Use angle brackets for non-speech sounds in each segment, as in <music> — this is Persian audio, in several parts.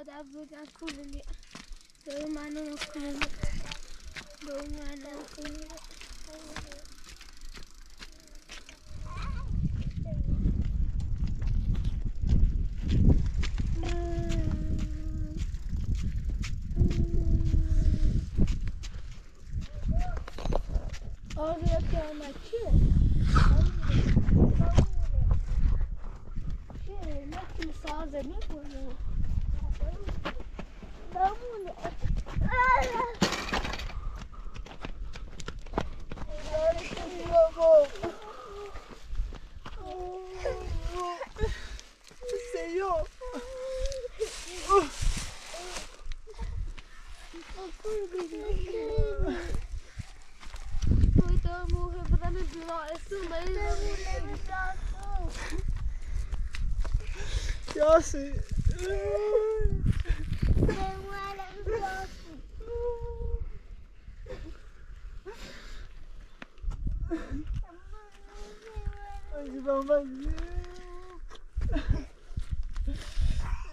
Oh, da wird ganz cool, wenn wir da immer nur noch cool. Da immer nur noch cool. doce. Vão vazio.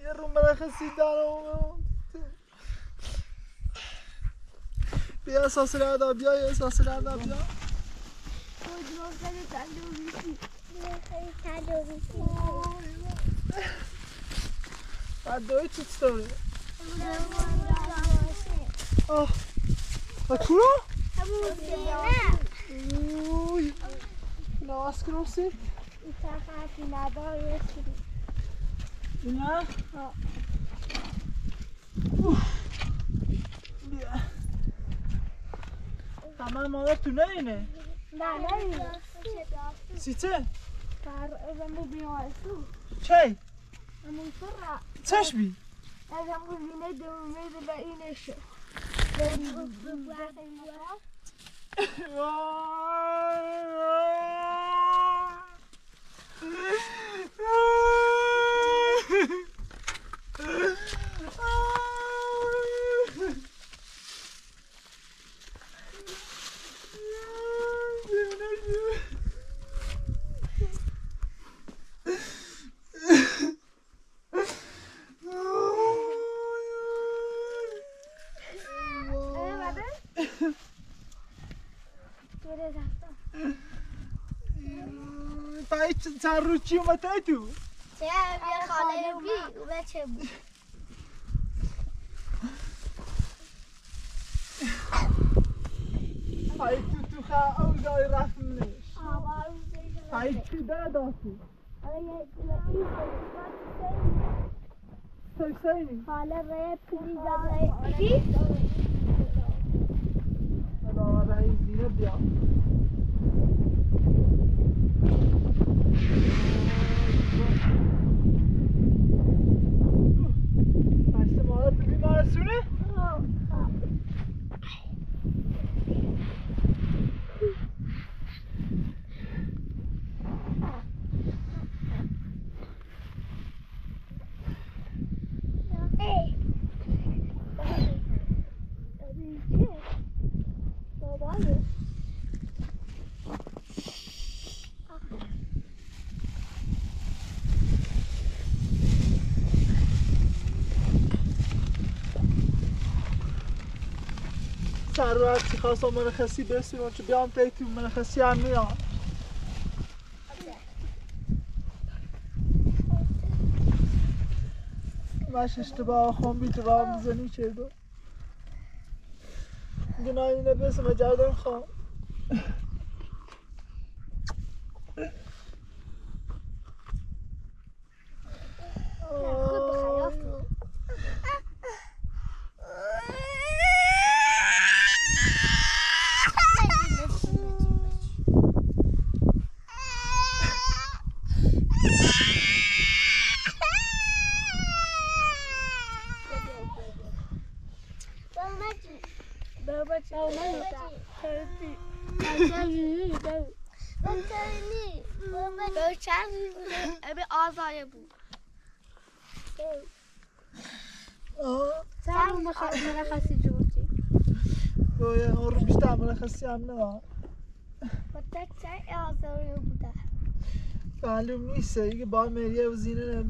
E arrumar a recitar ao Pia só será da Bia, eu só será da Bia. Hoje não vai estar dormindo. Não vai estar dormindo. داره آه و تو رو؟ اوی نواز کنم سی نه؟ اوه. بیا همه مادر تو نه اینه چه؟ چشمی؟ پای چند روز چی اومده Dai zarrucci ma dai tu. C'è via Khalebi, dove c'è? Hai tu tu ha un dai rafne. Hai tu da dosi. Söksene. Hala ve pili zavrayı hep ya. Açtım ağlattık bir mağarası mı ne? راحت چی خواستم مرخصی برسیم چه بیام تو مرخصی هم میام. مش اشتباه خون بی جواب می‌زنی چه دو؟ گناه اینه بسم جردن خواهم خود بخیاف بابا چی بابا چند ابی آزایه بود اون رو بیشتر مرخصی هم نه. مدت چه آزایه بوده. معلوم نیست اگه با مریه و زینه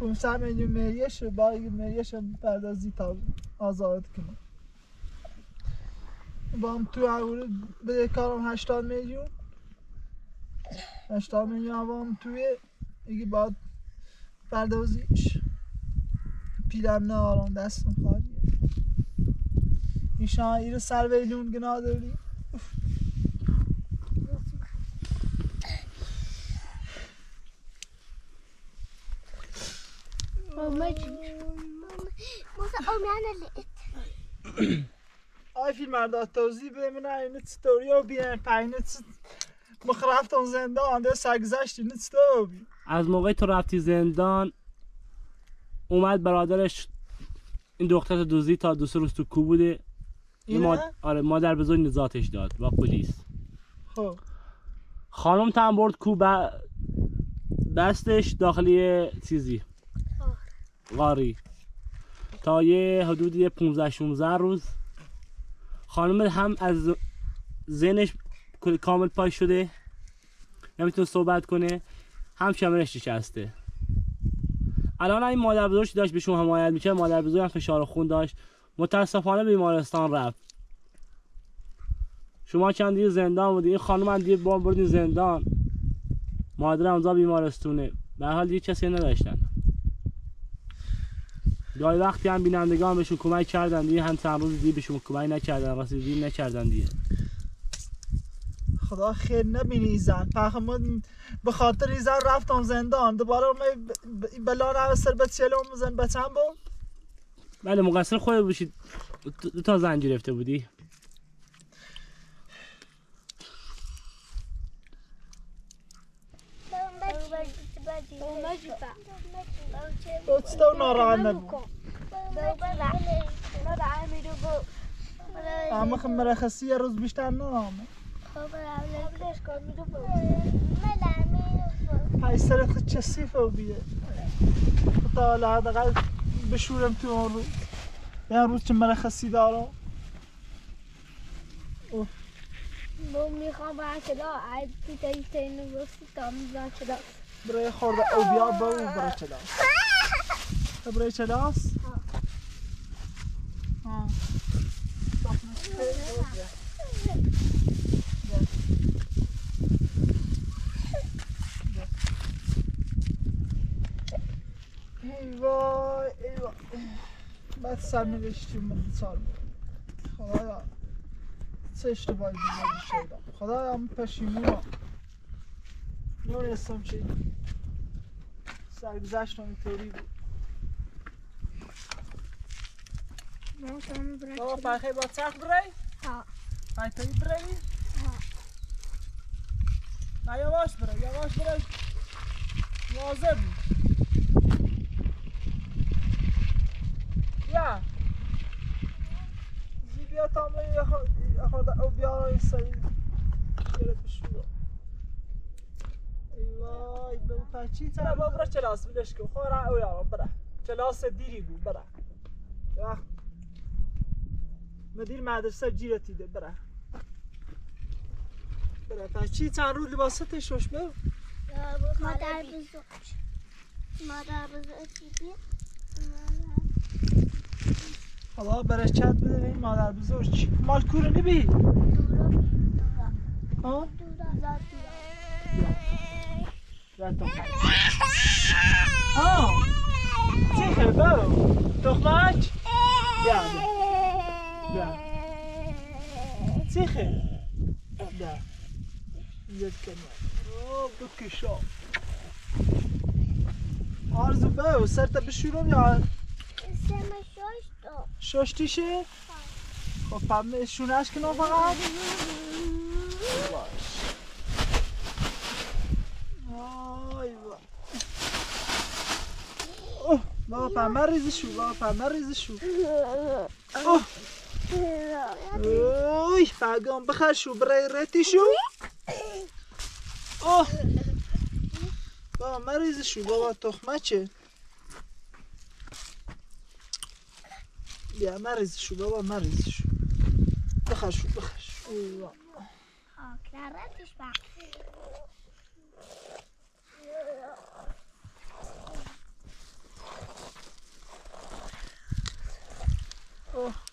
500 میلیون مریه شد. با اگه مریه شد. پردازی تا آزاد کنه. با هم تو اول بده کارم 80 میلیون. 80 میلیون هم توی اگه باید پردازیش پیلم نه آرام دستم خالیه. ایشان ایره سر ویلون گناه داری؟ ماما آی فیلم مرداد توضیح من این ستوری و بیان پایین مخرفتون زندان ده سگذشتی این ستوری از موقعی تو رفتی زندان اومد برادرش این دختر دوزی تا دو سه روز تو کو بوده. این ماد... آره مادر بزرگ نزاتش داد با پلیس. خب. خانم تم برد کو ب... دستش داخلی چیزی. غاری. تا یه حدود یه 15 16 روز خانم هم از ذهنش کامل پاش شده. نمی‌تونه صحبت کنه. هم شمرش نشسته. الان این مادر بزرگش داشت بهشون حمایت می‌کرد مادر بزرگ فشار خون داشت. متاسفانه بیمارستان رفت. شما چند دیگه زندان بودی این خانم هم دیگه با بردین زندان. مادر اونجا بیمارستونه. به حال دیگه کسی نداشتن. گاهی وقتی هم بینندگان بهشون کمک کردن دیگه هم چند روز دیگه بهشون کمک نکردن رسیدگی نکردن دیگه. خدا خیر نبینی این زن فهمون به خاطر این زن رفتم زندان. دوباره می بلا رو سر به چلو مزن به چند بود؟ بله مقصر خود باشید. دو- تا زن گرفته بودی؟ تو چطور ناراحت نبود. اما خب مرخصی یه روز بیشتر نامه پای سر خود چه سیفه و بیه؟ تا حالا حداقل بشورم تو اون روز. یه روز که مرخصی دارم می‌خوام برای کلا ای پیتایی تینو رسی تا میزن کلا برای خورده او بیا برای چلاس تو برای چلاس؟ آه. ای وای ای وای بعد سرنوشتی من سال خدایا چه اشتباهی بزرگی شدم. خدایا من پشیمونم نمی‌دونستم چی سرگذشتم اینطوری بود. بابا پرخه با چرخ برای؟ ها. پایتایی برای؟ نه یواش برای یواش برای واضح بود یا خورده او بیارا این سری. گره بشورو ای وای به پچی تا با برا چلاس بیدش کن خورا او یارم برا چلاس دیری بود برا مدیر مدرسه جیرتی ده برا برا پچی چند رو لباستش روش برو مادر بزرگ. مادر بزرگ برای چت بده به این مادر بزرگ مال کوره نبی ها ها چی خیلی تخمک بیا بیا خیلی بیا کنم او بکشا آرزو به سرت بشورم یا سمه شاش تو ششتیشه خب پم شونش کنم فقط؟ باش آی با بابا پنبه ریزی شو بابا پنبه ریزی شو. اوه. اوی بگم بخر شو برای رتی شو. اوه. بابا مریض شو بابا تخمه چه؟ بیا مریض شو بابا مریض شو بخر شو بخر شو. اوه.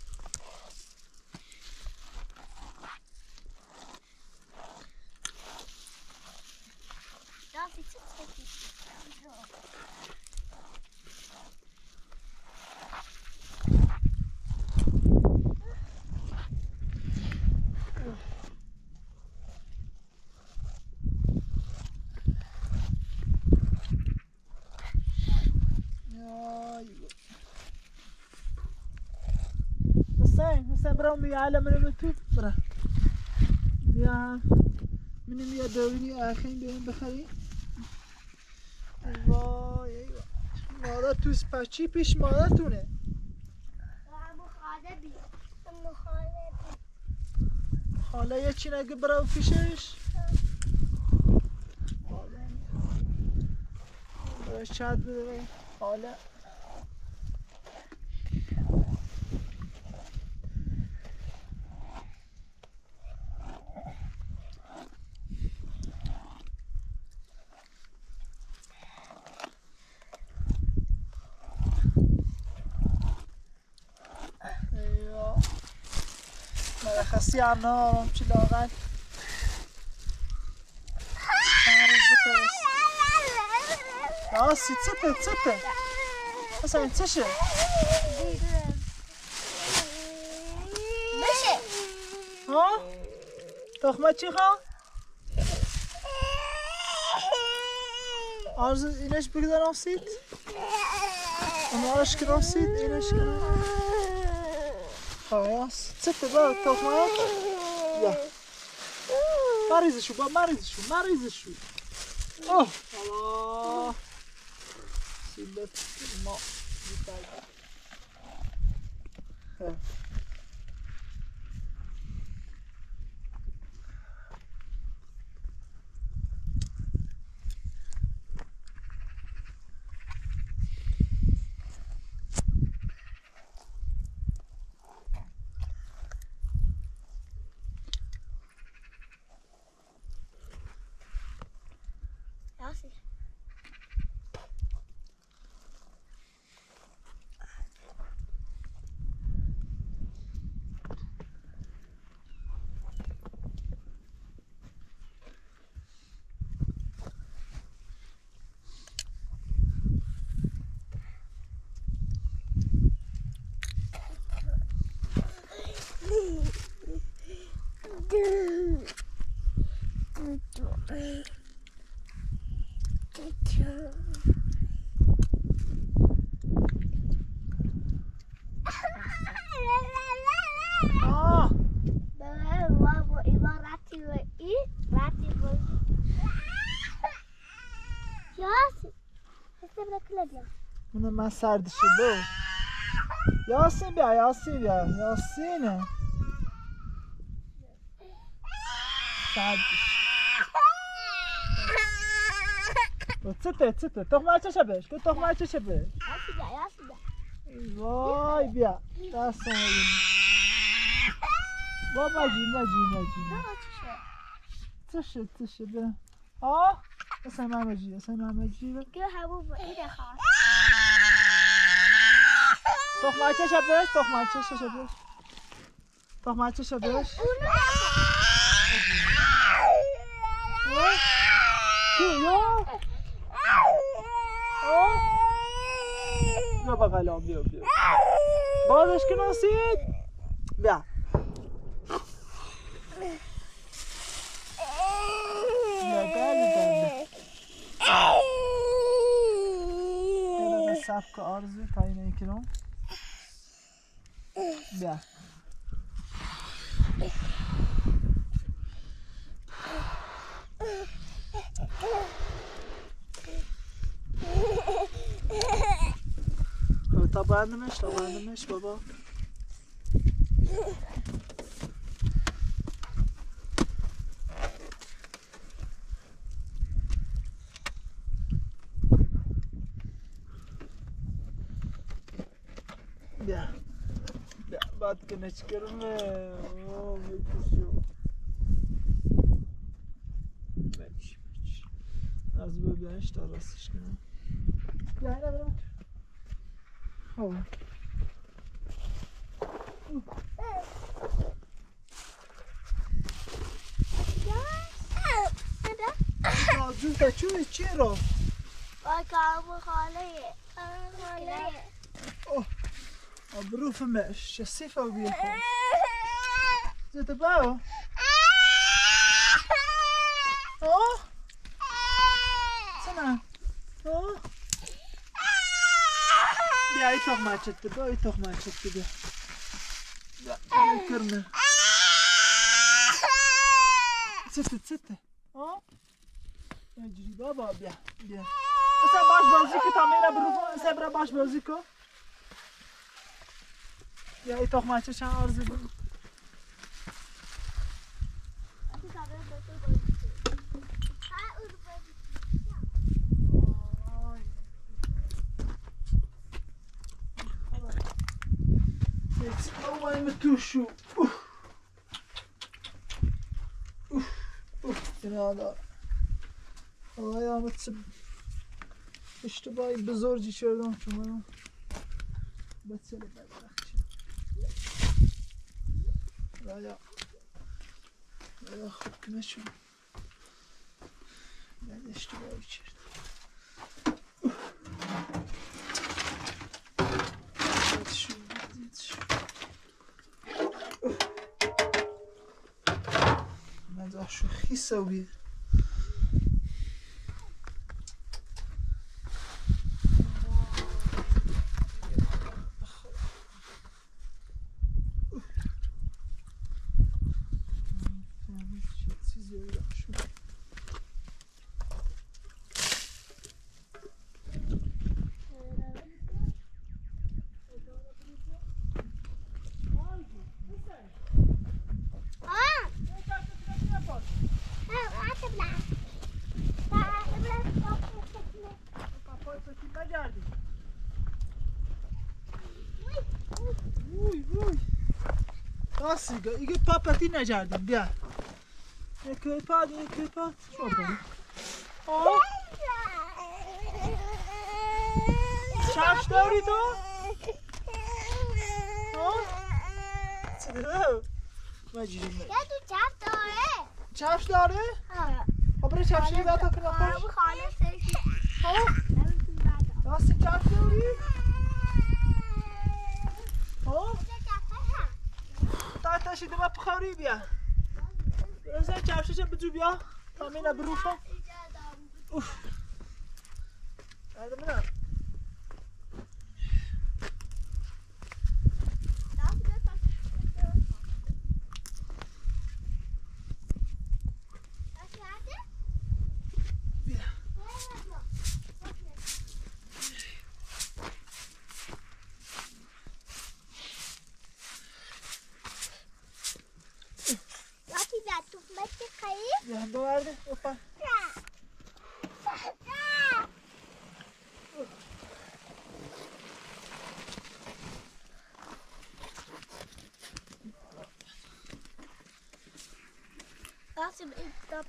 می علم رو تو برا بیا منی میا داوینی آخین بیاین بخری وای ای وای. مادر تو پچی پیش مادرتونه حالا یه چی نگه برام پیشش براش چت بده بی. حالا ایوا مرخصی هم نه چی چند روز بترس راستی چپه چپه اصلا چشه ها؟ تخمه چی خواه آرزو اینش بگذارم سید اونهاش کنم سید اینش کنم خلاص چپه با تخمه بیا مریضشو با مریضشو مریضشو اوه Allah. Sillet ma gitarra. Bunu ben sardışım bu. Yasin bia, Yasin bia, Yasin. Sardiş. Çıtı çıtı. Tokma çeşe beş. Tu tokma çeşe beş. Vay bia. Daha sonra. Vay maci maci maci. Tışı tışı be. Ah. Sen mamacı, sen mamacı. Tokma çeşe beş, tokma çeşe beş. Tokma çeşe beş. Vay. Ki ya. Ne bakalım diyor diyor. não ki nasıl? Ya. सबको अर्जु ताई नहीं não. ब्या Tabağını meş, tabağını meş baba. Ya, ya, batkına çıkarım. خب جون بچه چی رو کارم خاله خاله بروف مش شسيفة وبيكون زيت باو اه سنة Ja i toch maar het te doen, toch maar het te doen. Ja, lekker me. Zitten, zitten. Oh? Ja, dziś baba, ja, ja. Você abaixa o bazico também, né, Bruno? Você abaixa o bazico? Ja i toch maar. hala. Olay Ahmet'cim. İşte bay bezor içeriden şunlara. Batseli bedrakçı. Raya. Raya hükme şunu. Ben de işte bay içeride. მაძაშო ხისავი Sieger. Ich gebe Papa Tina Jardin, ja. Der Körper, der Körper. Schau mal. Oh. Schaffst du das? Oh. Majidin. Ja, du schaffst das. Schaffst du das? Ja. Aber schaffst du das auch noch? Karibia. Rozleciawszy się bydżubio. Mamy na brufa. Uff. Ale dobra.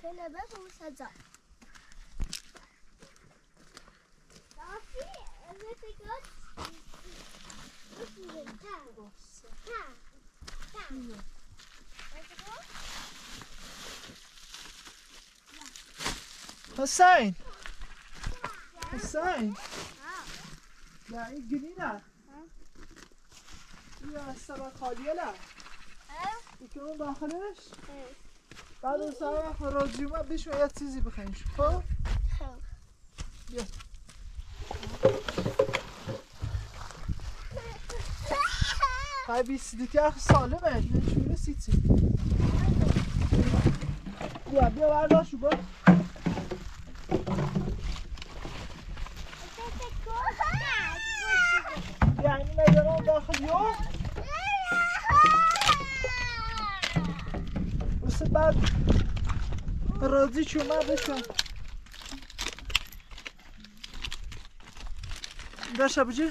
Ja. Ja. Weet je wat? حسین حسین بیا این گلینه بیا از سبا خالیه لا که اون داخلش بعد اون سبا راجیومه بیش یه چیزی بخینش خب؟ بیا. های بیسیدی که اخ سالمه. نشونه سیتی بیا بیا برداشت با یعنی می‌دانم داخل یو بعد راضی چون بشم. در شبجی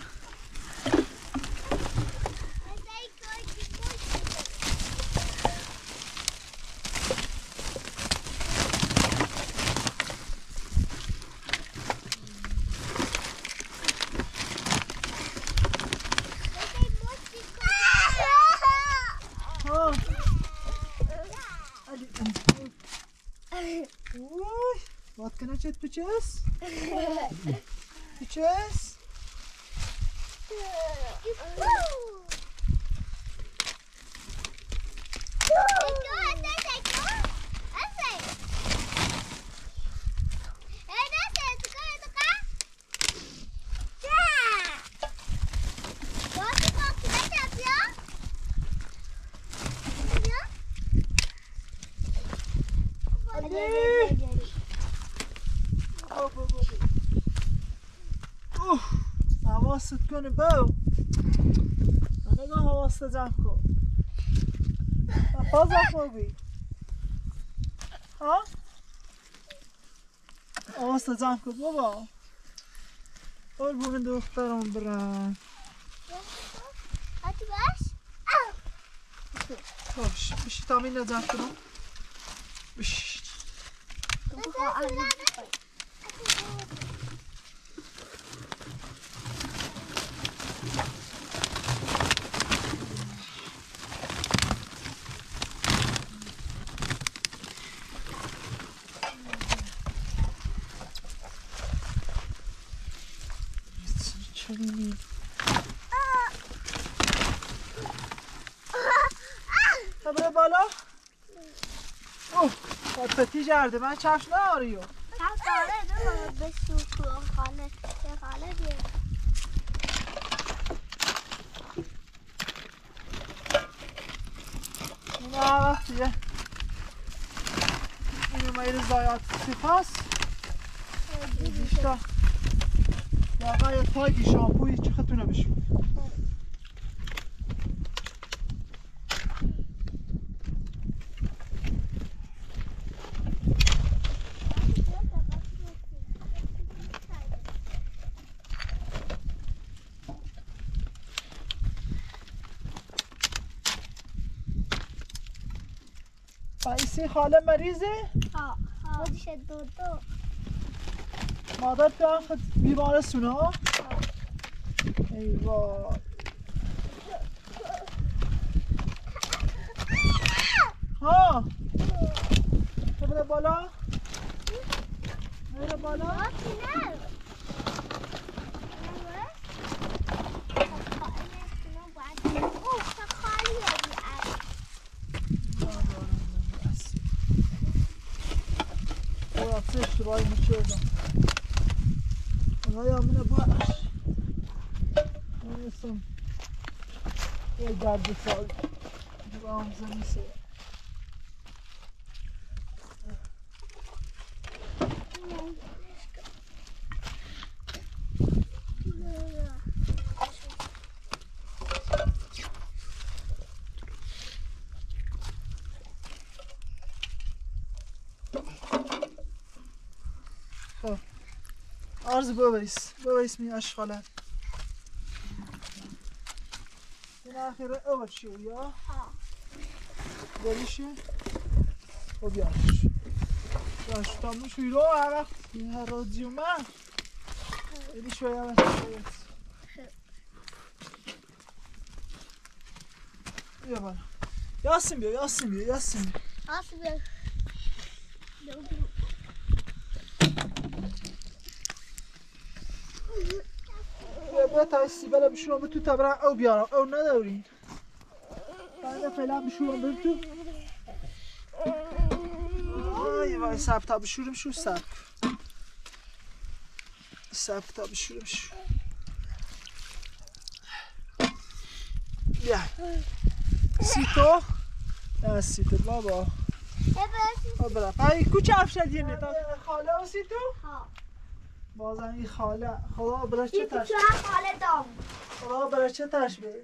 Jess? <laughs> you Jess? حواست کنه باو نگاه حواست جمع کن پا زخم بی ها حواست جمع کن بابا قربون دخترم برم خب بشی تامین نجمع کنم بشی چرینی جرده من چفش نهاریو این هر وقتیه اینو مایل زایات سپاس. دیشتا واقعا یه تایدی شامپوی چه خطونه بشون فایسی خاله مریضه؟ مادر تو هم خود بیمارستونه ها؟ ای وای. ها. تو بده بالا بده بالا او اشتباهی می‌کردم خدایا منو باش نمیستم یه درد سال جوام زمیسه arzu ببیس ببیس می اشغاله این آخره اول شو یا بریشه و بیارش باش تامو شوی رو هر وقت این هر رادیو من ایدی شوی هم بیا بالا یاسین بیا یاسین بیا یاسین بیا بیا تا سیبل بشورم تو تبرم او بیارم. او ندارین بعد فعلا بشورم بریم تو. وای وای سب تا بشورم شو سب سب تا بشورم شو بیا. سی تو نه سی تو بابا بابا. پای کوچه افشل یه نتا خاله و سی تو بازم این خاله. خدا برای چه تش خدا برای چه تش به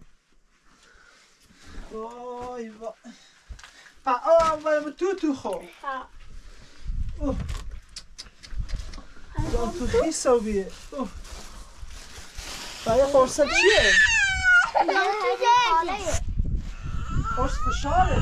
وای. وای آه من تو تو خو ها. اوه. جان تو حسابیه اوه. برای خورسه چیه؟ خورس فشاره.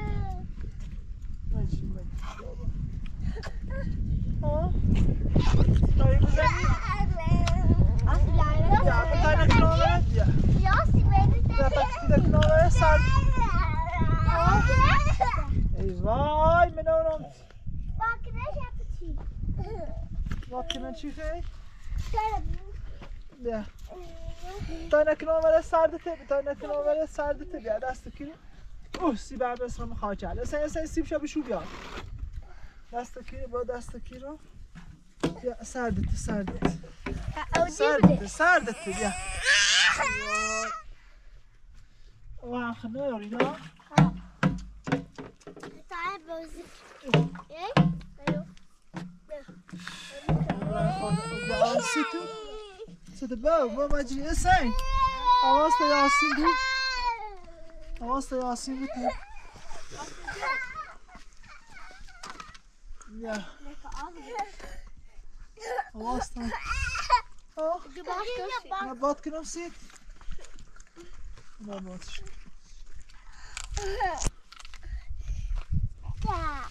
آه داری بزنی؟ یا بتانی کناره یا یا تکتی کناره سرد ای وای من اونم وقتی من چی خیلی؟ بیا تا نکنم ولی سردته تا نکنم ولی سردته بیا دست کی اوه سی بر بس رو می‌خواه کرد اصلا اصلا سیب شو بشو بیا. دست کی با دست کی رو بیا سردته سردته سردته سردته بیا واه خنه نه Situ, situ bau, bau maji esai. Awas ta Ja. Lekker andere. Wat was dat? Oh, de badknop. De badknop zit. ja ja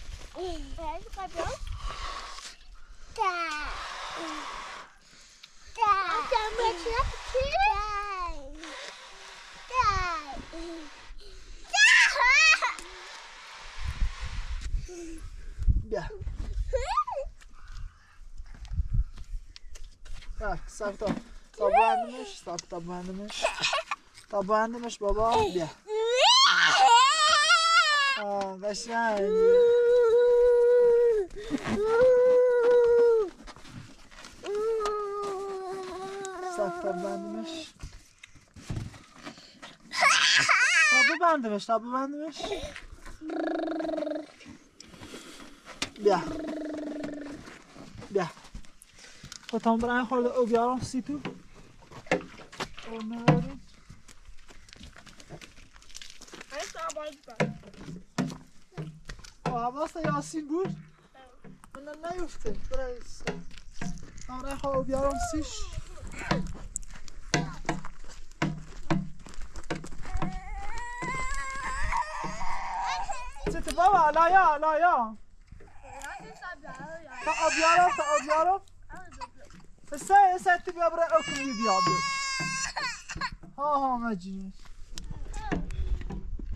Ja. Ja. Tak, sak to. Tabağını mış, sak baba, bir. Aa, kaşlar. Sak tabağını. Tabu bendimiş, tabu bendimiş. Bir. خودتان برای خورده او بیارم سی تو او نهاریم او حواست یاسین بود من نیفته برای برای خورده بیارم سیش چطور بابا لایا لایا تا آبیارم تا آبیارم سه سه تی بیا برای اکنی بیا بیا ها ها مجید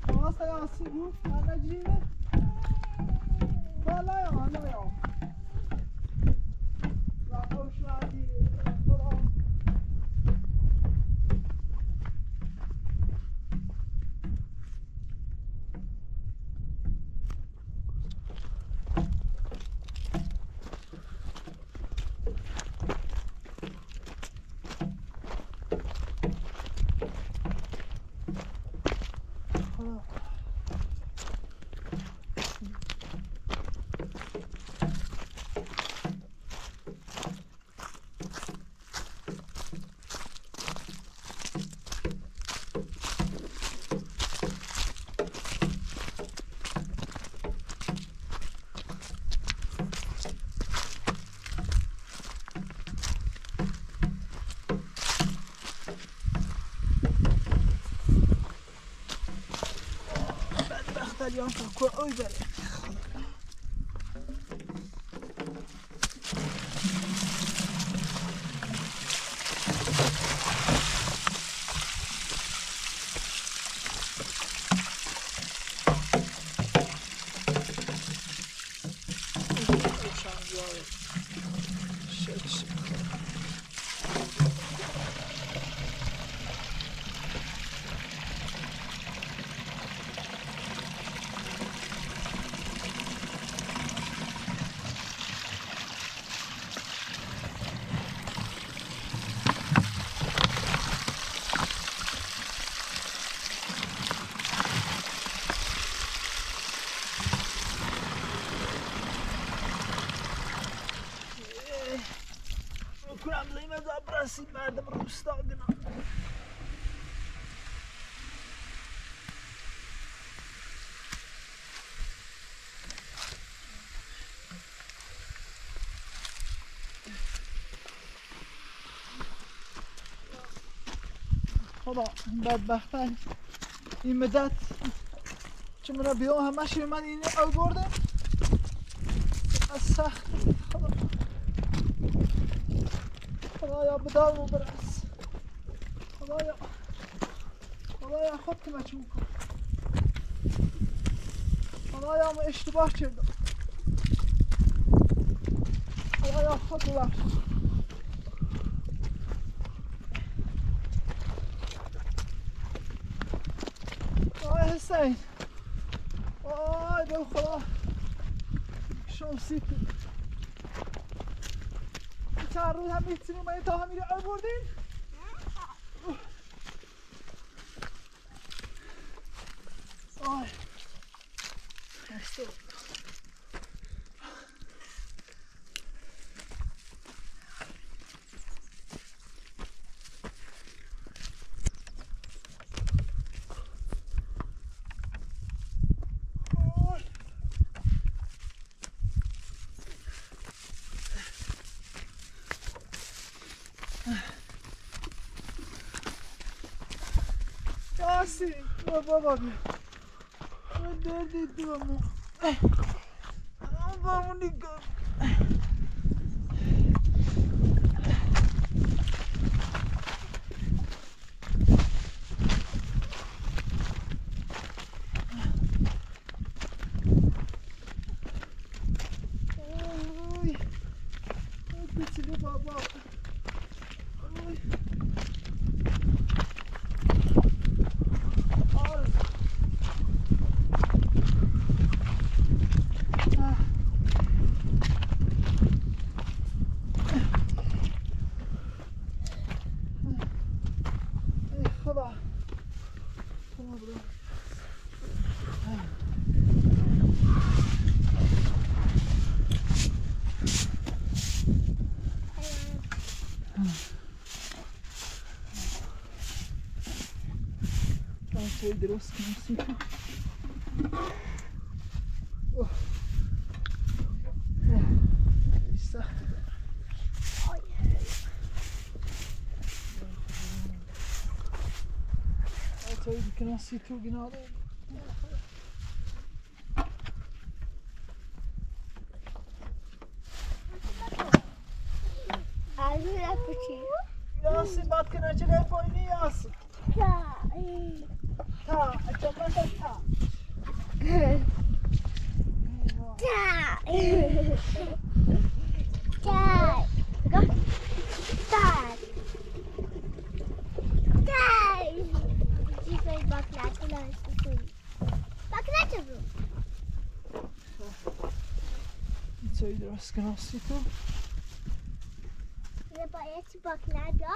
واسه یاسی بود مجید بالا یا بالا یا راهو alianza kwa over این بدبختن این مدت چه من بیام همش من این أو برده. از سخت. خدا خدایا بدار برس. خدایا. خدایا خود کمکمون کن. خدایا ما اشتباه کردم. خدایا خود ببخش حسين. Oh, ik ben gewoon zo ziek. چند روز هم میتونیم من تا هم میره آوردیم آه. vou, Bobi. Meu Deus do amor. É. Não vamos ligar. pedroso que não sei. Oh. Oh. Isso. Oh, yeah. I'll tell you, you can all see through, you know. baklarda